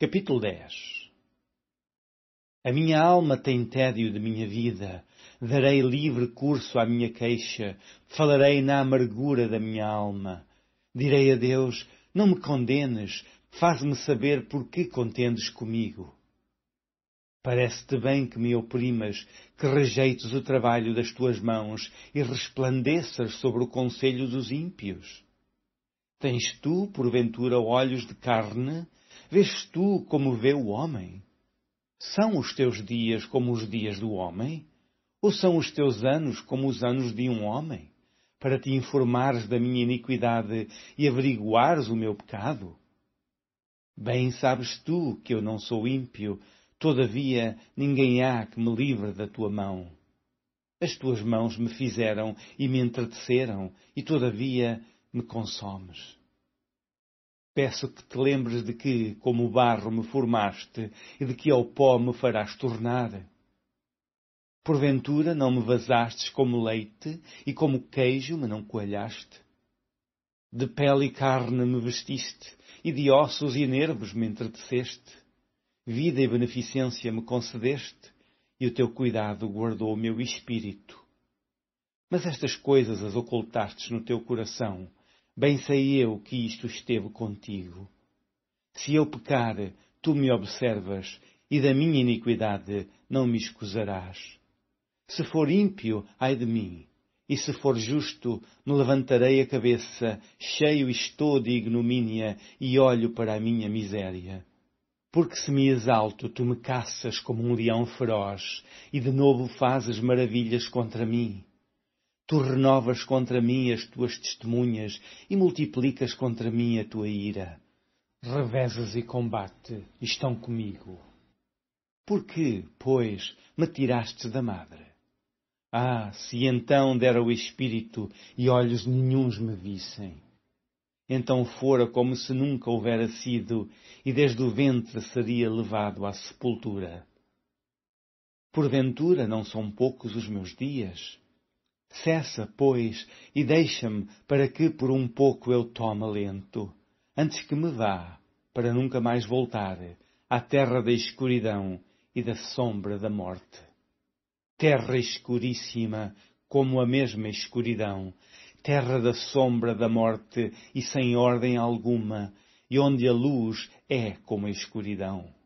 Capítulo 10 A minha alma tem tédio de minha vida. Darei livre curso à minha queixa. Falarei na amargura da minha alma. Direi a Deus: Não me condenes. Faz-me saber por que contendes comigo. Parece-te bem que me oprimas, que rejeites o trabalho das tuas mãos e resplandeças sobre o conselho dos ímpios. Tens tu, porventura, olhos de carne? Vês tu como vê o homem? São os teus dias como os dias do homem? Ou são os teus anos como os anos de um homem? Para te informares da minha iniquidade e averiguares o meu pecado? Bem sabes tu que eu não sou ímpio, todavia ninguém há que me livre da tua mão. As tuas mãos me fizeram e me entreteceram, e todavia me consomes. Peço que te lembres de que, como barro, me formaste e de que ao pó me farás tornar. Porventura não me vazastes como leite e como queijo me não coalhaste? De pele e carne me vestiste e de ossos e nervos me entreteceste. Vida e beneficência me concedeste e o teu cuidado guardou o meu espírito. Mas estas coisas as ocultastes no teu coração Bem sei eu que isto esteve contigo. Se eu pecar, tu me observas, e da minha iniquidade não me escusarás. Se for ímpio, ai de mim, e se for justo, me levantarei a cabeça, cheio estou de ignomínia, e olho para a minha miséria. Porque se me exalto, tu me caças como um leão feroz, e de novo fazes maravilhas contra mim. Tu renovas contra mim as tuas testemunhas e multiplicas contra mim a tua ira. Revezas e combate estão comigo. Por que, pois, me tiraste da madre? Ah, se então dera o Espírito e olhos nenhuns me vissem. Então fora como se nunca houvera sido, e desde o ventre seria levado à sepultura. Porventura não são poucos os meus dias? Cessa, pois, e deixa-me para que por um pouco eu tome lento, antes que me vá, para nunca mais voltar, à terra da escuridão e da sombra da morte. Terra escuríssima, como a mesma escuridão, terra da sombra da morte e sem ordem alguma, e onde a luz é como a escuridão.